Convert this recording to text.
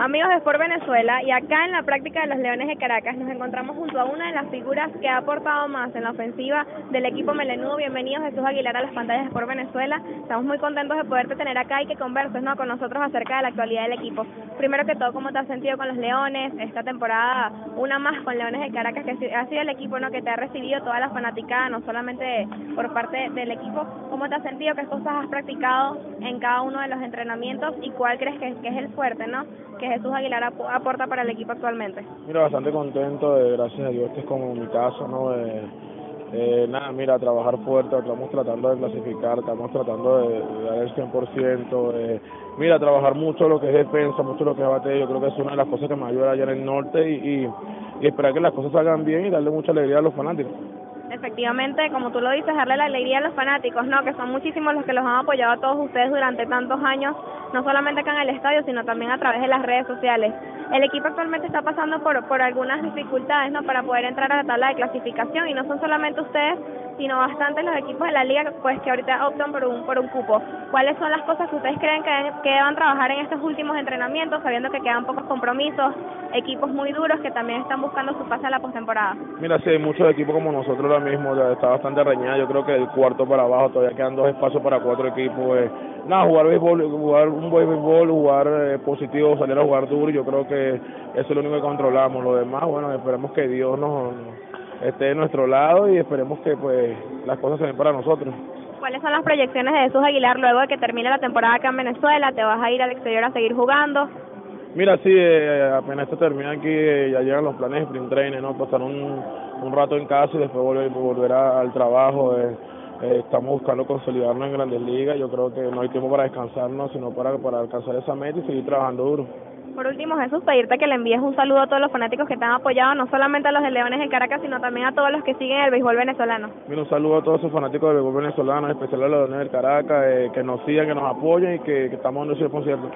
Amigos de Sport Venezuela, y acá en la práctica de los Leones de Caracas nos encontramos junto a una de las figuras que ha aportado más en la ofensiva del equipo melenudo. Bienvenidos Jesús Aguilar a las pantallas de Sport Venezuela. Estamos muy contentos de poderte tener acá y que converses ¿no? con nosotros acerca de la actualidad del equipo. Primero que todo, ¿cómo te has sentido con los Leones? Esta temporada, una más con Leones de Caracas, que ha sido el equipo ¿no? que te ha recibido toda la fanaticada, no solamente por parte del equipo. ¿Cómo te has sentido? ¿Qué cosas has practicado en cada uno de los entrenamientos y cuál crees que, que es el fuerte, ¿no? que Jesús Aguilar aporta para el equipo actualmente? Mira, bastante contento, de, gracias a Dios, este es como mi caso, ¿no? Eh, nada, mira, trabajar fuerte, estamos tratando de clasificar, estamos tratando de, dar el 100%. Eh, mira, trabajar mucho lo que es defensa, mucho lo que es bate, yo creo que es una de las cosas que me ayuda allá en el norte y esperar que las cosas salgan bien y darle mucha alegría a los fanáticos efectivamente, como tú lo dices, darle la alegría a los fanáticos, ¿no? Que son muchísimos los que los han apoyado a todos ustedes durante tantos años, no solamente acá en el estadio, sino también a través de las redes sociales. El equipo actualmente está pasando por, por algunas dificultades, ¿no? Para poder entrar a la tabla de clasificación y no son solamente ustedes, sino bastante los equipos de la liga, pues que ahorita optan por un, por un cupo. ¿Cuáles son las cosas que ustedes creen que, que deban trabajar en estos últimos entrenamientos, sabiendo que quedan pocos compromisos, equipos muy duros que también están buscando su pase a la postemporada? Mira, sí, hay muchos equipos como nosotros ahora mismo, está bastante reñida, yo creo que el cuarto para abajo todavía quedan dos espacios para cuatro equipos. Eh. Nada, jugar béisbol, jugar un buen béisbol, jugar eh, positivo, salir a jugar duro, yo creo que eso es lo único que controlamos. Lo demás, bueno, esperemos que Dios nos, esté de nuestro lado y esperemos que pues las cosas se den para nosotros. ¿Cuáles son las proyecciones de Jesús Aguilar luego de que termine la temporada acá en Venezuela? ¿Te vas a ir al exterior a seguir jugando? Mira, sí, eh, apenas esto termina aquí, eh, ya llegan los planes de sprint training, ¿no? Pasar un, un rato en casa y después volver, volver al trabajo. Eh, estamos buscando consolidarnos en Grandes Ligas. Yo creo que no hay tiempo para descansarnos, sino para, para alcanzar esa meta y seguir trabajando duro. Por último, Jesús, pedirte que le envíes un saludo a todos los fanáticos que te han apoyado, no solamente a los de Leones en Caracas, sino también a todos los que siguen el béisbol venezolano. un saludo a todos esos fanáticos del béisbol venezolano, en especial a los de Leones del Caracas, eh, que nos sigan, que nos apoyen y que, que estamos en ese concierto.